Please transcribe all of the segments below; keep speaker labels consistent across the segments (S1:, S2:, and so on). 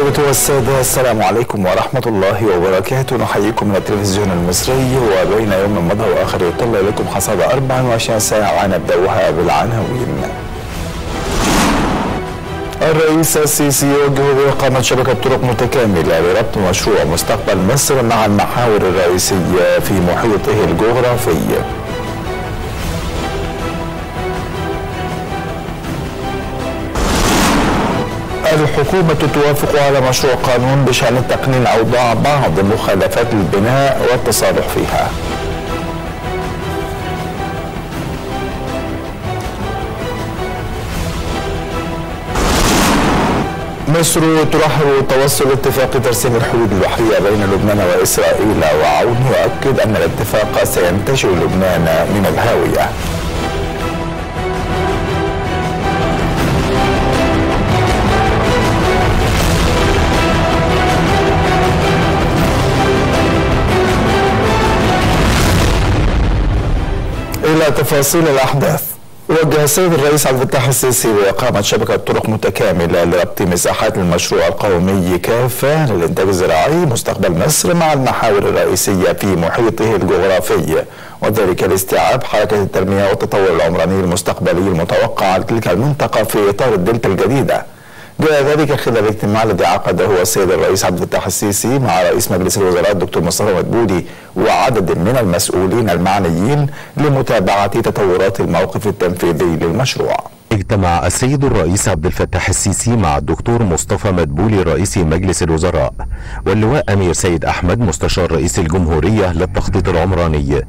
S1: السلام عليكم ورحمة الله وبركاته. نحييكم من التلفزيون المصري وبين يوم مضى وآخر يطلع لكم حسب 24 ساعة. نبدأها بالعناوين الرئيس السيسي يوجه بإقامة شبكة طرق متكاملة لربط مشروع مستقبل مصر مع المحاور الرئيسية في محيطه الجغرافي. الحكومة توافق على مشروع قانون بشأن تقنين أوضاع بعض مخالفات البناء والتصالح فيها. مصر ترحب توصل اتفاق ترسيم الحدود البحرية بين لبنان وإسرائيل وعون يؤكد أن الاتفاق سينتشل لبنان من الهاوية. إلى تفاصيل الأحداث. وجه السيد الرئيس عبد الفتاح السيسي بإقامة شبكة طرق متكاملة لربط مساحات المشروع القومي كافة للإنتاج الزراعي مستقبل مصر مع المحاور الرئيسية في محيطه الجغرافي. وذلك لاستيعاب حركة التنمية والتطور العمراني المستقبلي المتوقع لتلك المنطقة في إطار الدلتا الجديدة. جاء ذلك خلال الاجتماع الذي عقده السيد الرئيس عبد الفتاح السيسي مع رئيس مجلس الوزراء الدكتور مصطفى مدبولي وعدد من المسؤولين المعنيين لمتابعة تطورات الموقف التنفيذي للمشروع.
S2: اجتمع السيد الرئيس عبد الفتاح السيسي مع الدكتور مصطفى مدبولي رئيس مجلس الوزراء واللواء أمير سيد أحمد مستشار رئيس الجمهورية للتخطيط العمراني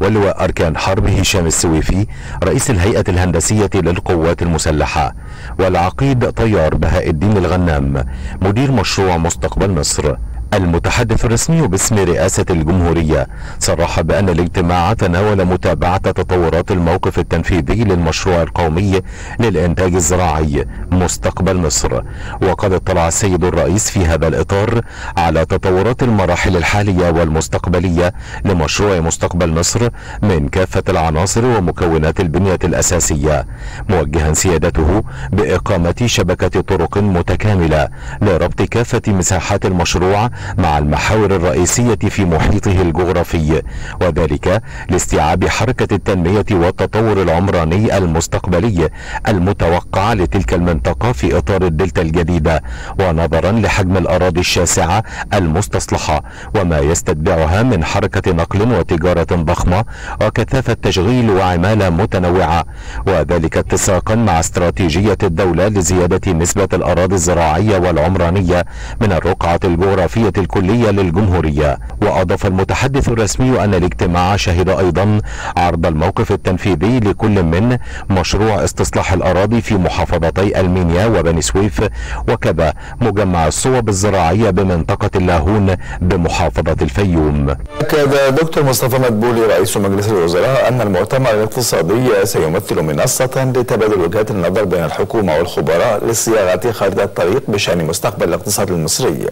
S2: واللواء أركان حرب هشام السويفي رئيس الهيئة الهندسية للقوات المسلحة والعقيد طيار بهاء الدين الغنام مدير مشروع مستقبل مصر. المتحدث الرسمي باسم رئاسة الجمهورية صرح بأن الاجتماع تناول متابعة تطورات الموقف التنفيذي للمشروع القومي للإنتاج الزراعي مستقبل مصر. وقد اطلع السيد الرئيس في هذا الإطار على تطورات المراحل الحالية والمستقبلية لمشروع مستقبل مصر من كافة العناصر ومكونات البنية الأساسية موجها سيادته بإقامة شبكة طرق متكاملة لربط كافة مساحات المشروع مع المحاور الرئيسية في محيطه الجغرافي وذلك لاستيعاب حركة التنمية والتطور العمراني المستقبلي المتوقع لتلك المنطقة في إطار الدلتا الجديدة ونظرا لحجم الأراضي الشاسعة المستصلحة وما يستتبعها من حركة نقل وتجارة ضخمة وكثافة تشغيل وعمالة متنوعة وذلك اتساقا مع استراتيجية الدولة لزيادة نسبة الأراضي الزراعية والعمرانية من الرقعة الجغرافية الكلية للجمهورية. وأضاف المتحدث الرسمي أن الاجتماع شهد أيضا عرض الموقف التنفيذي لكل من مشروع استصلاح الأراضي في محافظتي المنيا وبني سويف وكذا مجمع الصوب الزراعية بمنطقة اللاهون بمحافظة الفيوم.
S1: أكد دكتور مصطفى مدبولي رئيس مجلس الوزراء أن المؤتمر الاقتصادي سيمثل منصة لتبادل وجهات النظر بين الحكومة والخبراء لصياغة خارطة الطريق بشأن مستقبل الاقتصاد المصري.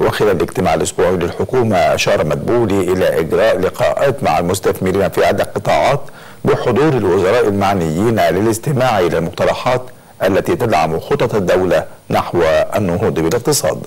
S1: وخلال الاجتماع الأسبوعي للحكومة أشار مدبولي إلى إجراء لقاءات مع المستثمرين في عدة قطاعات بحضور الوزراء المعنيين للاستماع إلى المقترحات التي تدعم خطط الدولة نحو النهوض بالاقتصاد.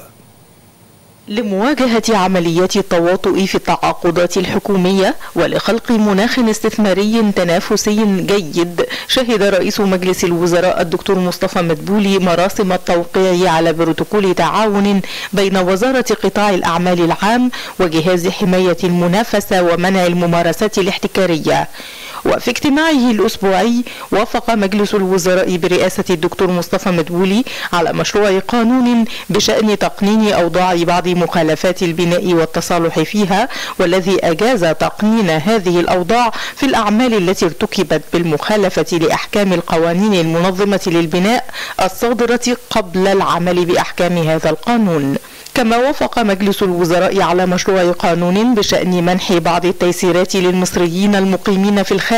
S3: لمواجهة عمليات التواطؤ في التعاقدات الحكومية ولخلق مناخ استثماري تنافسي جيد شهد رئيس مجلس الوزراء الدكتور مصطفى مدبولي مراسم التوقيع على بروتوكول تعاون بين وزارة قطاع الأعمال العام وجهاز حماية المنافسة ومنع الممارسات الاحتكارية. وفي اجتماعه الأسبوعي وافق مجلس الوزراء برئاسة الدكتور مصطفى مدبولي على مشروع قانون بشأن تقنين أوضاع بعض مخالفات البناء والتصالح فيها والذي أجاز تقنين هذه الأوضاع في الأعمال التي ارتكبت بالمخالفة لأحكام القوانين المنظمة للبناء الصادرة قبل العمل بأحكام هذا القانون. كما وافق مجلس الوزراء على مشروع قانون بشأن منح بعض التيسيرات للمصريين المقيمين في الخارج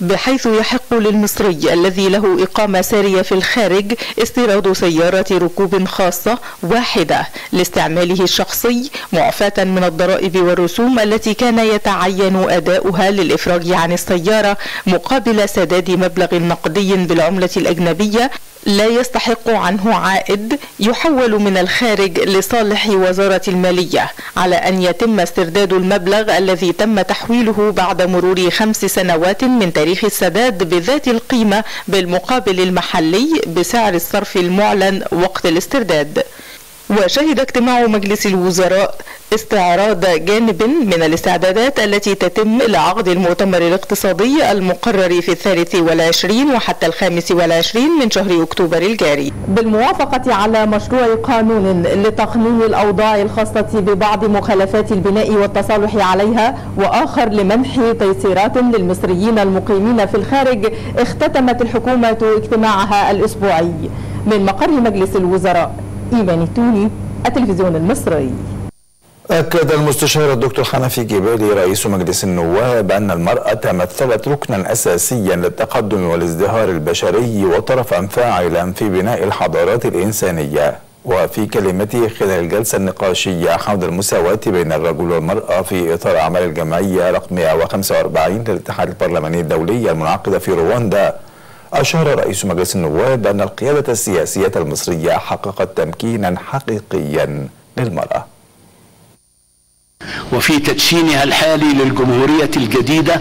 S3: بحيث يحق للمصري الذي له إقامة سارية في الخارج استيراد سيارة ركوب خاصة واحدة لاستعماله الشخصي معفاة من الضرائب والرسوم التي كان يتعين أداؤها للإفراج عن السيارة مقابل سداد مبلغ نقدي بالعملة الأجنبية لا يستحق عنه عائد يحول من الخارج لصالح وزارة المالية على أن يتم استرداد المبلغ الذي تم تحويله بعد مرور خمس سنوات من تاريخ السداد بذات القيمة بالمقابل المحلي بسعر الصرف المعلن وقت الاسترداد. وشهد اجتماع مجلس الوزراء استعراض جانب من الاستعدادات التي تتم لعقد المؤتمر الاقتصادي المقرر في الثالث والعشرين وحتى الخامس والعشرين من شهر أكتوبر الجاري. بالموافقة على مشروع قانون لتقنين الأوضاع الخاصة ببعض مخالفات البناء والتصالح عليها وآخر لمنح تيسيرات للمصريين المقيمين في الخارج اختتمت الحكومة اجتماعها الأسبوعي. من مقر مجلس الوزراء إيمان التوني التلفزيون المصري.
S1: أكد المستشار الدكتور حنفي جبالي رئيس مجلس النواب أن المرأة مثلت ركنا أساسيا للتقدم والازدهار البشري وطرفا فاعلا في بناء الحضارات الإنسانية. وفي كلمته خلال الجلسة النقاشية حول المساواة بين الرجل والمرأة في إطار أعمال الجمعية رقم 145 للاتحاد البرلماني الدولي المنعقدة في رواندا. أشار رئيس مجلس النواب أن القيادة السياسية المصرية حققت تمكينا حقيقيا للمرأة.
S4: وفي تدشينها الحالي للجمهورية الجديدة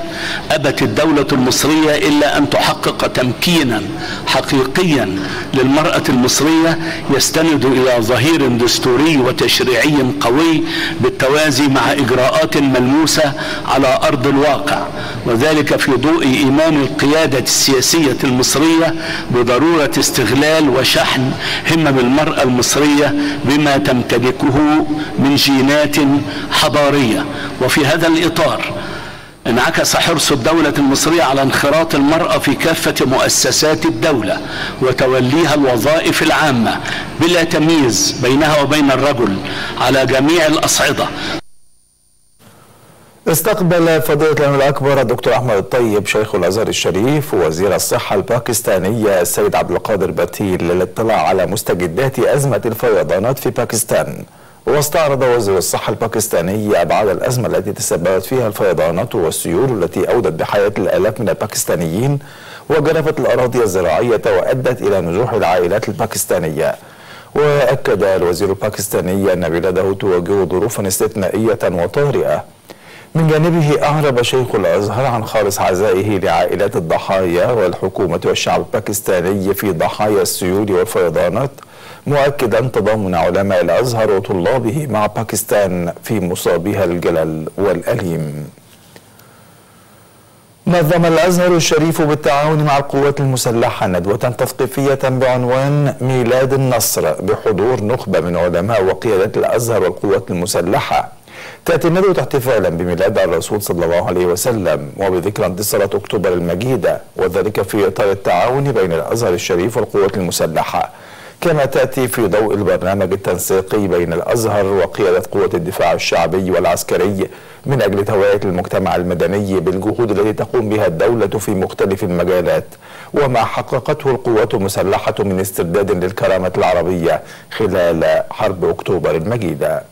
S4: أبت الدولة المصرية إلا أن تحقق تمكينا حقيقيا للمرأة المصرية يستند إلى ظهير دستوري وتشريعي قوي بالتوازي مع إجراءات ملموسة على أرض الواقع وذلك في ضوء إيمان القيادة السياسية المصرية بضرورة استغلال وشحن همم المرأة المصرية بما تمتلكه من جينات حضارية وفي هذا الإطار انعكس حرص الدولة المصرية على انخراط المرأة في كافة مؤسسات الدولة وتوليها الوظائف العامة بلا تمييز بينها وبين الرجل على جميع الأصعدة.
S1: استقبل فضيلة الإمام الأكبر الدكتور أحمد الطيب شيخ الأزهر الشريف وزير الصحة الباكستانية السيد عبد القادر باتيل للاطلاع على مستجدات أزمة الفيضانات في باكستان. واستعرض وزير الصحة الباكستاني أبعاد الأزمة التي تسببت فيها الفيضانات والسيول التي أودت بحياة الآلاف من الباكستانيين وجرفت الأراضي الزراعية وأدت إلى نزوح العائلات الباكستانية. وأكد الوزير الباكستاني أن بلاده تواجه ظروفا استثنائية وطارئة. من جانبه أعرب شيخ الأزهر عن خالص عزائه لعائلات الضحايا والحكومة والشعب الباكستاني في ضحايا السيول والفيضانات مؤكدا تضامن علماء الأزهر وطلابه مع باكستان في مصابها الجلل والأليم. نظم الأزهر الشريف بالتعاون مع القوات المسلحة ندوة تثقيفية بعنوان ميلاد النصر بحضور نخبة من علماء وقيادة الأزهر والقوات المسلحة. تأتي الندوة احتفالا بميلاد الرسول صلى الله عليه وسلم وبذكرى انتصارات أكتوبر المجيدة وذلك في إطار التعاون بين الأزهر الشريف والقوات المسلحة كما تأتي في ضوء البرنامج التنسيقي بين الأزهر وقيادة قوة الدفاع الشعبي والعسكري من أجل توعية المجتمع المدني بالجهود التي تقوم بها الدولة في مختلف المجالات وما حققته القوات المسلحة من استرداد للكرامة العربية خلال حرب أكتوبر المجيدة.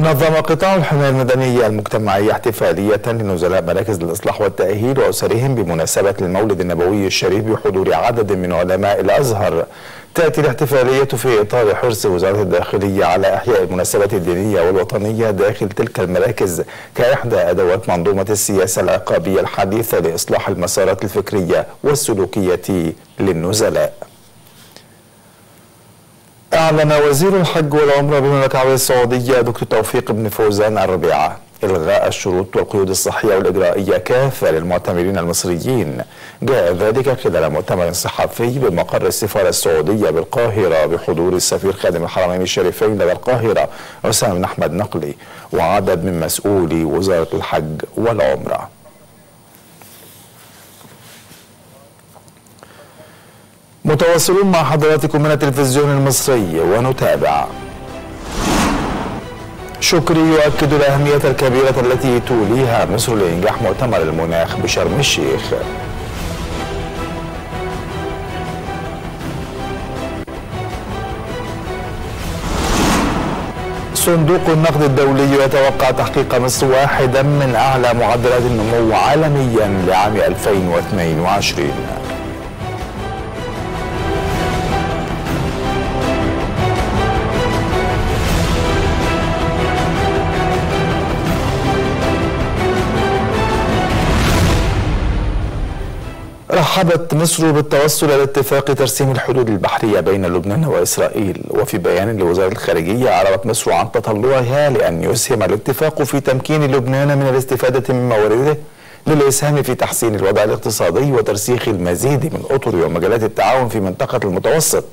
S1: نظم قطاع الحماية المدنية المجتمعية احتفالية لنزلاء مراكز الإصلاح والتأهيل وأسرهم بمناسبة المولد النبوي الشريف بحضور عدد من علماء الأزهر. تأتي الاحتفالية في إطار حرص وزارة الداخلية على إحياء المناسبات الدينية والوطنية داخل تلك المراكز كإحدى أدوات منظومة السياسة العقابية الحديثة لإصلاح المسارات الفكرية والسلوكية للنزلاء. أعلن وزير الحج والعمرة بالمملكة العربية السعودية دكتور توفيق بن فوزان الربيعة إلغاء الشروط والقيود الصحية والإجرائية كافة للمعتمرين المصريين. جاء ذلك خلال مؤتمر صحفي بمقر السفارة السعودية بالقاهرة بحضور السفير خادم الحرمين الشريفين لدى القاهرة حسام بن أحمد نقلي وعدد من مسؤولي وزارة الحج والعمرة. متواصلون مع حضراتكم من التلفزيون المصري ونتابع. شكري يؤكد الأهمية الكبيرة التي توليها مصر لإنجاح مؤتمر المناخ بشرم الشيخ. صندوق النقد الدولي يتوقع تحقيق مصر واحدا من أعلى معدلات النمو عالميا لعام 2022 رحبت مصر بالتوصل إلى اتفاق ترسيم الحدود البحرية بين لبنان وإسرائيل. وفي بيان لوزارة الخارجية أعربت مصر عن تطلعها لأن يسهم الاتفاق في تمكين لبنان من الاستفادة من موارده للإسهام في تحسين الوضع الاقتصادي وترسيخ المزيد من أطر ومجالات التعاون في منطقة المتوسط.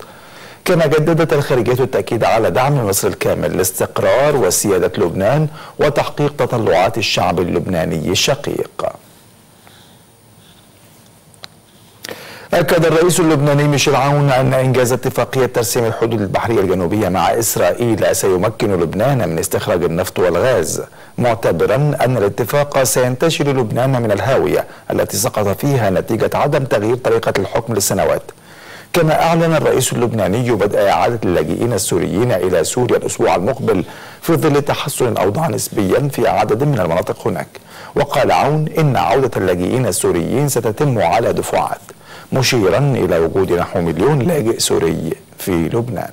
S1: كما جددت الخارجية التأكيد على دعم مصر الكامل لاستقرار وسيادة لبنان وتحقيق تطلعات الشعب اللبناني الشقيق. أكد الرئيس اللبناني ميشيل عون أن إنجاز اتفاقية ترسيم الحدود البحرية الجنوبية مع إسرائيل سيمكن لبنان من استخراج النفط والغاز معتبرا أن الاتفاق سينتشل لبنان من الهاوية التي سقط فيها نتيجة عدم تغيير طريقة الحكم لسنوات كما أعلن الرئيس اللبناني بدء إعادة اللاجئين السوريين إلى سوريا الأسبوع المقبل في ظل تحسن الأوضاع نسبيا في عدد من المناطق هناك. وقال عون إن عودة اللاجئين السوريين ستتم على دفعات. مشيرا إلى وجود نحو مليون لاجئ سوري في لبنان.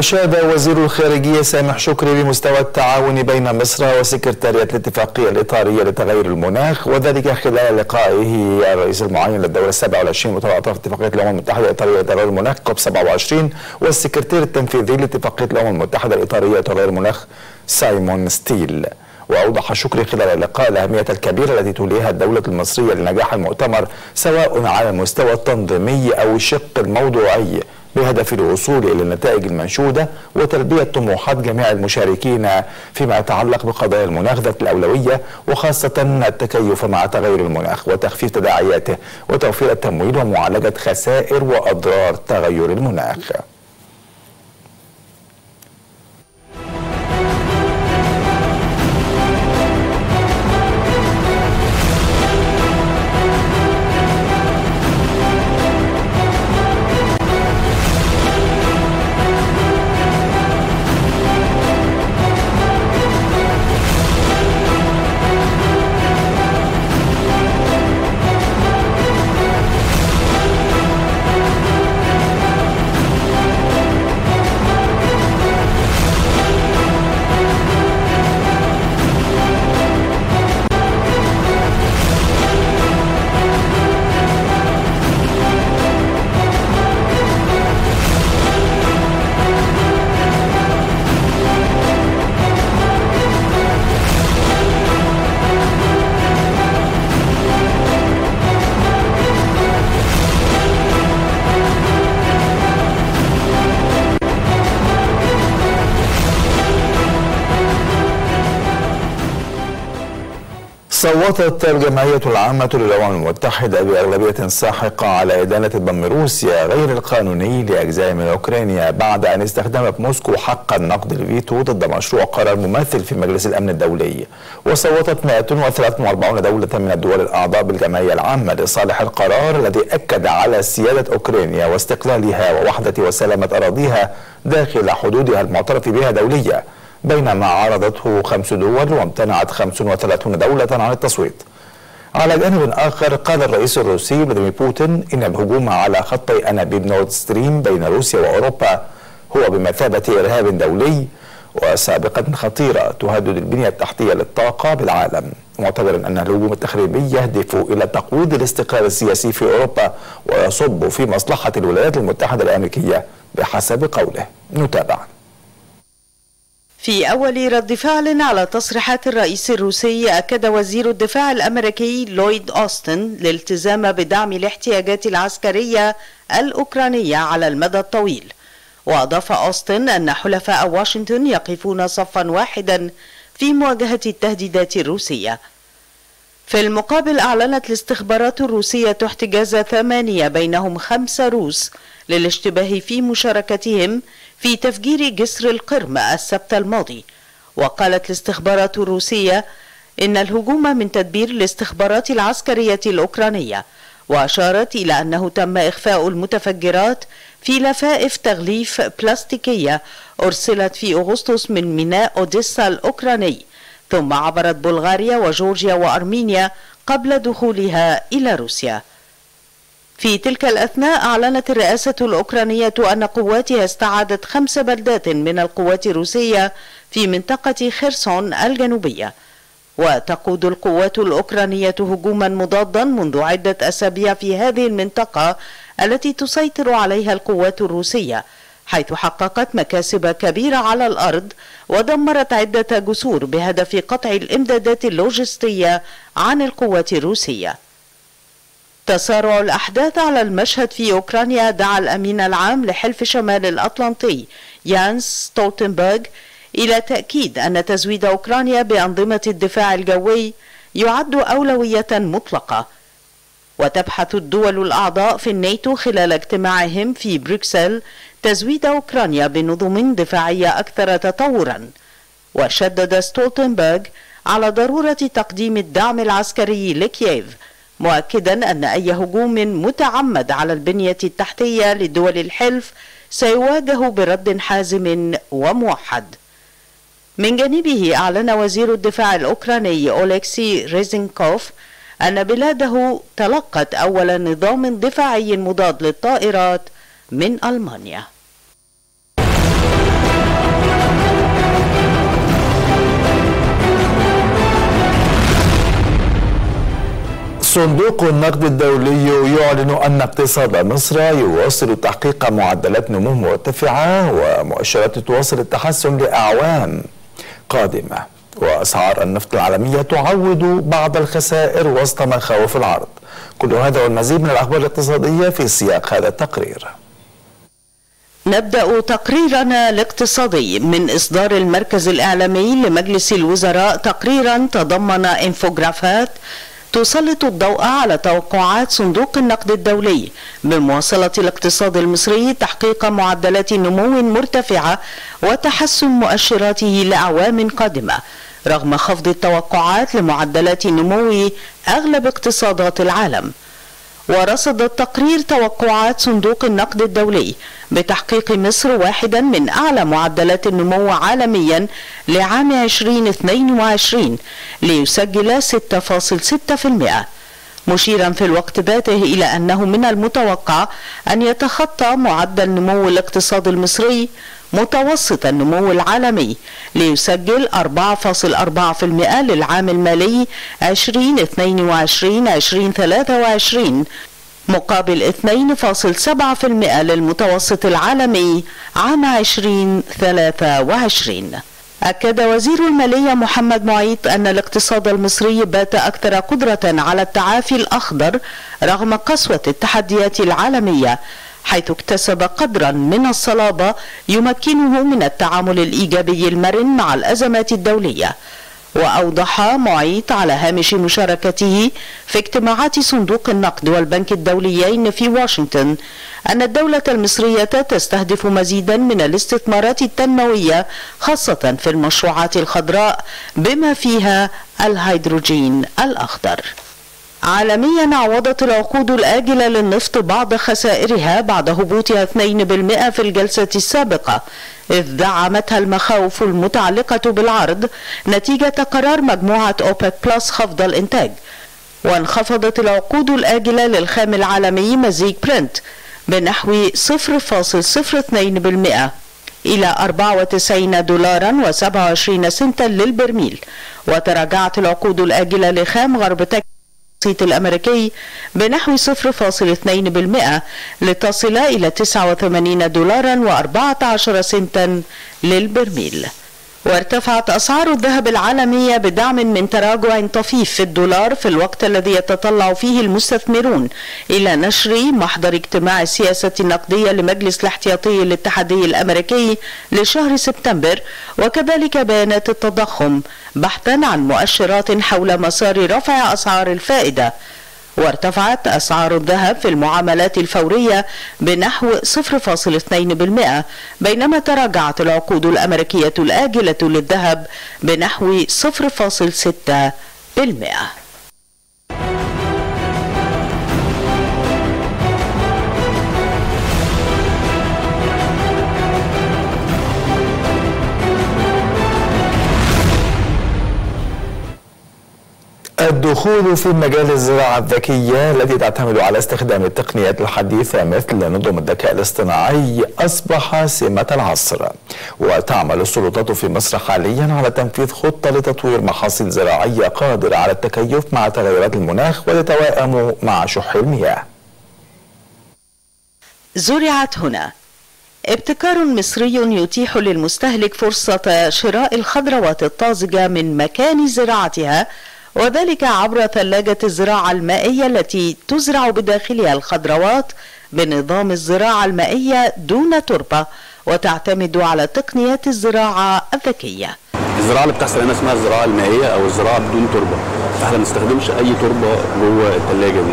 S1: أشاد وزير الخارجية سامح شكري بمستوى التعاون بين مصر وسكرتارية الاتفاقية الإطارية لتغير المناخ وذلك خلال لقائه الرئيس المعين للدولة السابعة والعشرين مطلع أطراف اتفاقية الأمم المتحدة الإطارية لتغير المناخ كوب 27 والسكرتير التنفيذي لاتفاقية الأمم المتحدة الإطارية لتغير المناخ سايمون ستيل. وأوضح شكري خلال اللقاء الأهمية الكبيرة التي توليها الدولة المصرية لنجاح المؤتمر سواء على المستوى التنظيمي أو الشق الموضوعي بهدف الوصول إلى النتائج المنشودة وتلبية طموحات جميع المشاركين فيما يتعلق بقضايا المناخ ذات الأولوية وخاصة التكيف مع تغير المناخ وتخفيف تداعياته وتوفير التمويل ومعالجة خسائر وأضرار تغير المناخ. صوتت الجمعية العامة للأمم المتحدة بأغلبية ساحقة على إدانة ضم روسيا غير القانوني لأجزاء من أوكرانيا بعد أن استخدمت موسكو حق النقد الفيتو ضد مشروع قرار مماثل في مجلس الأمن الدولي. وصوتت 143 دولة من الدول الأعضاء بالجمعية العامة لصالح القرار الذي أكد على سيادة أوكرانيا واستقلالها ووحدة وسلامة أراضيها داخل حدودها المعترف بها دوليا بينما عارضته خمس دول وامتنعت 35 دولة عن التصويت. على جانب آخر قال الرئيس الروسي فلاديمير بوتين إن الهجوم على خطي أنابيب نورد ستريم بين روسيا وأوروبا هو بمثابة إرهاب دولي وسابقة خطيرة تهدد البنية التحتية للطاقة بالعالم. معتبرا أن الهجوم التخريبي يهدف إلى تقويض الاستقرار السياسي في أوروبا ويصب في مصلحة الولايات المتحدة الأمريكية بحسب قوله. نتابع.
S5: في أول رد فعل على تصريحات الرئيس الروسي أكد وزير الدفاع الأمريكي لويد أوستن الالتزام بدعم الاحتياجات العسكرية الأوكرانية على المدى الطويل. وأضاف أوستن أن حلفاء واشنطن يقفون صفا واحدا في مواجهة التهديدات الروسية. في المقابل أعلنت الاستخبارات الروسية احتجاز ثمانية بينهم خمسة روس للاشتباه في مشاركتهم في تفجير جسر القرم السبت الماضي. وقالت الاستخبارات الروسية إن الهجوم من تدبير الاستخبارات العسكرية الأوكرانية وأشارت إلى أنه تم إخفاء المتفجرات في لفائف تغليف بلاستيكية أرسلت في أغسطس من ميناء أوديسا الأوكراني ثم عبرت بلغاريا وجورجيا وأرمينيا قبل دخولها إلى روسيا. في تلك الأثناء أعلنت الرئاسة الأوكرانية أن قواتها استعادت خمس بلدات من القوات الروسية في منطقة خيرسون الجنوبية. وتقود القوات الأوكرانية هجوما مضادا منذ عدة أسابيع في هذه المنطقة التي تسيطر عليها القوات الروسية حيث حققت مكاسب كبيرة على الأرض ودمرت عدة جسور بهدف قطع الإمدادات اللوجستية عن القوات الروسية. تسارع الأحداث على المشهد في أوكرانيا دعا الأمين العام لحلف شمال الأطلنطي ينس ستولتنبرغ إلى تأكيد أن تزويد أوكرانيا بأنظمة الدفاع الجوي يعد أولوية مطلقة. وتبحث الدول الأعضاء في الناتو خلال اجتماعهم في بروكسل تزويد أوكرانيا بنظم دفاعية أكثر تطورا. وشدد ستولتنبرغ على ضرورة تقديم الدعم العسكري لكييف مؤكدا أن أي هجوم متعمد على البنية التحتية لدول الحلف سيواجه برد حازم وموحد. من جانبه أعلن وزير الدفاع الأوكراني أولكسي ريزنكوف أن بلاده تلقت أول نظام دفاعي مضاد للطائرات من ألمانيا.
S1: صندوق النقد الدولي يعلن أن اقتصاد مصر يواصل تحقيق معدلات نمو مرتفعة ومؤشرات تواصل التحسن لأعوام قادمة. وأسعار النفط العالمية تعوض بعض الخسائر وسط مخاوف العرض. كل هذا والمزيد من الأخبار الاقتصادية في سياق هذا التقرير.
S5: نبدأ تقريرنا الاقتصادي. من إصدار المركز الإعلامي لمجلس الوزراء تقريرا تضمن إنفوجرافات تسلط الضوء على توقعات صندوق النقد الدولي بمواصلة الاقتصاد المصري تحقيق معدلات نمو مرتفعة وتحسن مؤشراته لأعوام قادمة رغم خفض التوقعات لمعدلات نمو أغلب اقتصادات العالم. ورصد التقرير توقعات صندوق النقد الدولي بتحقيق مصر واحدا من أعلى معدلات النمو عالميا لعام 2022 ليسجل 6.6% مشيرا في الوقت ذاته إلى أنه من المتوقع أن يتخطى معدل نمو الاقتصاد المصري متوسط النمو العالمي ليسجل 4.4% للعام المالي 2022-2023 مقابل 2.7% للمتوسط العالمي عام 2023 أكد وزير المالية محمد معيط أن الاقتصاد المصري بات أكثر قدرة على التعافي الأخضر رغم قسوة التحديات العالمية حيث اكتسب قدرا من الصلابة يمكنه من التعامل الإيجابي المرن مع الأزمات الدولية. وأوضح معيط على هامش مشاركته في اجتماعات صندوق النقد والبنك الدوليين في واشنطن أن الدولة المصرية تستهدف مزيدا من الاستثمارات التنموية خاصة في المشروعات الخضراء بما فيها الهيدروجين الأخضر. عالميا عوضت العقود الآجلة للنفط بعض خسائرها بعد هبوطها 2% في الجلسة السابقة. إذ دعمتها المخاوف المتعلقة بالعرض نتيجة قرار مجموعة أوبك بلس خفض الإنتاج. وانخفضت العقود الآجلة للخام العالمي مزيج برنت بنحو 0.02% إلى 94 دولارا و27 سنتا للبرميل. وتراجعت العقود الآجلة لخام غرب تكساس الوسيط الأمريكي بنحو 0.2% لتصل إلى 89 دولارا و14 سنتا للبرميل. وارتفعت أسعار الذهب العالمية بدعم من تراجع طفيف في الدولار في الوقت الذي يتطلع فيه المستثمرون إلى نشر محضر اجتماع السياسة النقدية لمجلس الاحتياطي الاتحادي الأمريكي لشهر سبتمبر وكذلك بيانات التضخم بحثا عن مؤشرات حول مسار رفع أسعار الفائدة. وارتفعت أسعار الذهب في المعاملات الفورية بنحو 0.2% بينما تراجعت العقود الأمريكية الآجلة للذهب بنحو 0.6%.
S1: والدخول في مجال الزراعة الذكية التي تعتمد على استخدام التقنيات الحديثة مثل نظم الذكاء الاصطناعي أصبح سمة العصر. وتعمل السلطات في مصر حاليا على تنفيذ خطة لتطوير محاصيل زراعية قادرة على التكيف مع تغيرات المناخ وتتوائم مع شح المياه.
S5: زرعت هنا. ابتكار مصري يتيح للمستهلك فرصة شراء الخضروات الطازجة من مكان زراعتها وذلك عبر ثلاجة الزراعة المائية التي تزرع بداخلها الخضروات بنظام الزراعة المائية دون تربة وتعتمد على تقنيات الزراعة الذكية.
S6: الزراعة اللي بتحصل هنا اسمها الزراعة المائية أو الزراعة بدون تربة. فإحنا ما بنستخدمش أي تربة جوه الثلاجة دي.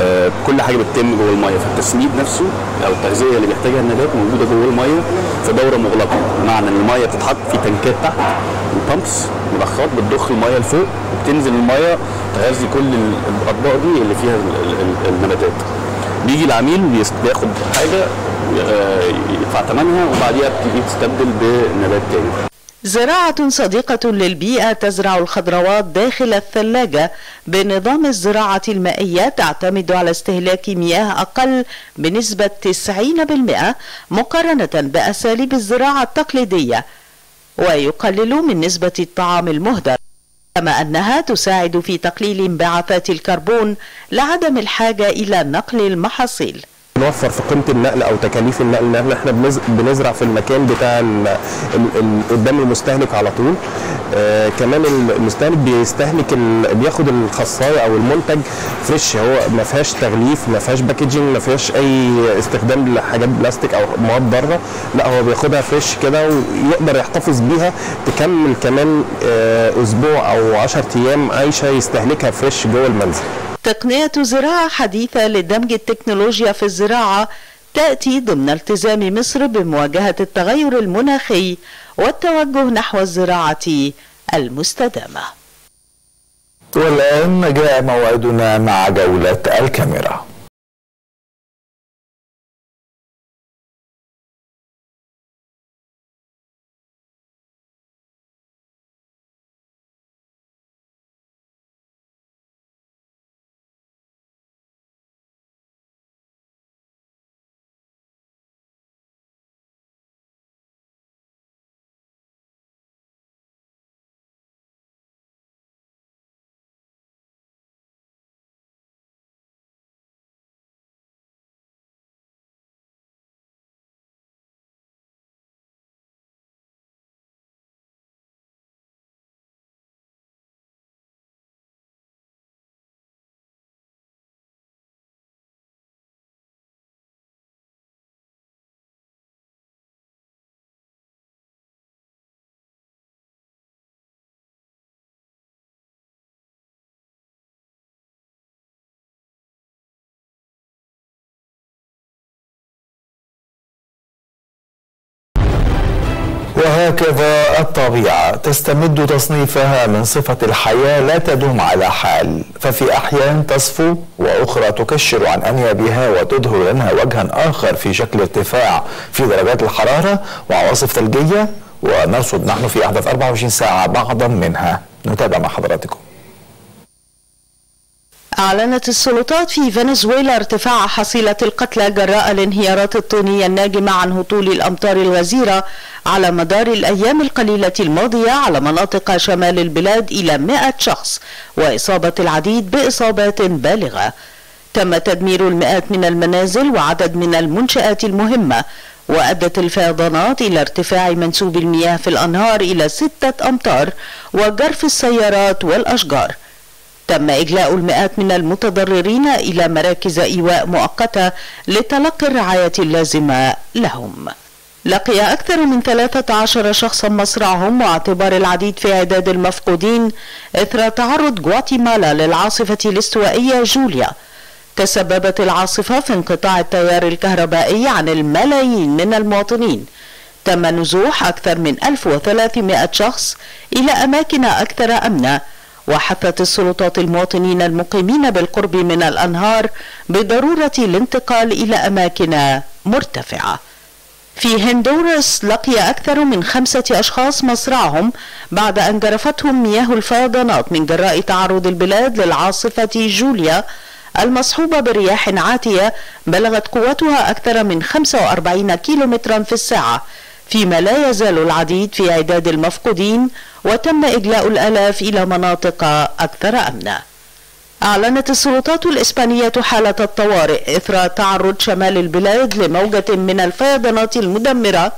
S6: آه، كل حاجة بتتم جوه المية. فالتسميد نفسه أو التغذية اللي بيحتاجها النبات موجودة جوه المية في دورة مغلقة. بمعنى إن المية بتتحط في تنكات تحت. وبامبس مضخات بتضخ المية لفوق وبتنزل المية تغذي كل ال- الأطباق دي اللي فيها ال- ال- النباتات. بيجي العميل بياخد حاجة آه، يدفع ثمنها وبعديها بتيجي تستبدل بنبات تاني.
S5: زراعة صديقة للبيئة تزرع الخضروات داخل الثلاجة بنظام الزراعة المائية تعتمد على استهلاك مياه أقل بنسبة 90% مقارنة بأساليب الزراعة التقليدية ويقلل من نسبة الطعام المهدر كما أنها تساعد في تقليل انبعاثات الكربون لعدم الحاجة إلى نقل المحاصيل.
S7: نوفر في قيمة النقل أو تكاليف النقل إن إحنا بنز- بنزرع في المكان بتاع قدام المستهلك على طول. آه كمان المستهلك بيستهلك بياخد الخساية أو المنتج fresh هو ما فيهاش تغليف ما فيهاش packaging ما فيهاش أي استخدام لحاجات بلاستيك أو مواد ضارة. لا هو بياخدها fresh كده ويقدر يحتفظ بيها تكمل كمان آه أسبوع أو 10 أيام عايشة يستهلكها fresh جوه المنزل.
S5: تقنية زراعة حديثة لدمج التكنولوجيا في الزراعة تأتي ضمن التزام مصر بمواجهة التغير المناخي والتوجه نحو الزراعة المستدامة.
S1: والآن جاء موعدنا مع جولة الكاميرا. وهكذا الطبيعة تستمد تصنيفها من صفة الحياة لا تدوم على حال ففي أحيان تصفو وأخرى تكشر عن أنيابها وتظهر لنا وجها آخر في شكل ارتفاع في درجات الحرارة وعواصف ثلجية ونرصد نحن في أحداث 24 ساعة بعضا منها. نتابع مع حضراتكم.
S5: أعلنت السلطات في فنزويلا ارتفاع حصيلة القتلى جراء الانهيارات الطينية الناجمة عن هطول الأمطار الغزيرة على مدار الأيام القليلة الماضية على مناطق شمال البلاد إلى 100 شخص وإصابة العديد بإصابات بالغة. تم تدمير المئات من المنازل وعدد من المنشآت المهمة وأدت الفيضانات إلى ارتفاع منسوب المياه في الأنهار إلى ستة أمتار وجرف السيارات والأشجار. تم إجلاء المئات من المتضررين إلى مراكز إيواء مؤقتة لتلقي الرعاية اللازمة لهم. لقي أكثر من 13 شخصا مصرعهم واعتبار العديد في عداد المفقودين إثر تعرض غواتيمالا للعاصفة الاستوائية جوليا. تسببت العاصفة في انقطاع التيار الكهربائي عن الملايين من المواطنين. تم نزوح أكثر من 1300 شخص إلى أماكن أكثر أمنا. وحثت السلطات المواطنين المقيمين بالقرب من الأنهار بضرورة الانتقال إلى أماكن مرتفعة. في هندوراس لقي أكثر من خمسة أشخاص مصرعهم بعد أن جرفتهم مياه الفيضانات من جراء تعرض البلاد للعاصفة جوليا المصحوبة برياح عاتية بلغت قوتها أكثر من 45 كيلومترا في الساعة فيما لا يزال العديد في عداد المفقودين وتم إجلاء الآلاف إلى مناطق أكثر أمنا. أعلنت السلطات الإسبانية حالة الطوارئ إثر تعرض شمال البلاد لموجة من الفيضانات المدمرة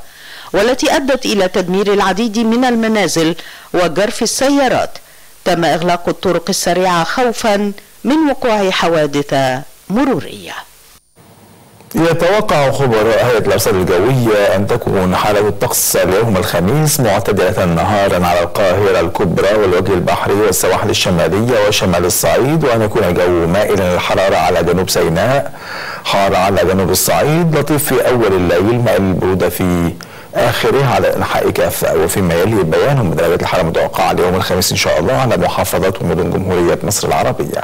S5: والتي أدت إلى تدمير العديد من المنازل وجرف السيارات. تم إغلاق الطرق السريعة خوفا من وقوع حوادث مرورية.
S1: يتوقع خبراء هيئة الأرصاد الجوية أن تكون حالة الطقس اليوم الخميس معتدلة نهارا على القاهرة الكبرى والوجه البحري والسواحل الشمالية وشمال الصعيد وأن يكون الجو مائلا للحرارة على جنوب سيناء. حار على جنوب الصعيد لطيف في أول الليل مائل البرودة في آخره على أنحاء كافة وفيما يلي بيان بدرجات الحرارة المتوقعة اليوم الخميس إن شاء الله على محافظات ومدن جمهورية مصر العربية.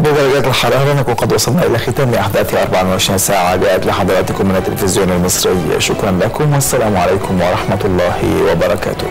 S1: بدرجات الحرارة نكون قد وصلنا إلى ختام أحداث 24 ساعة جاءت لحضراتكم من التلفزيون المصري. شكرا لكم والسلام عليكم ورحمة الله وبركاته.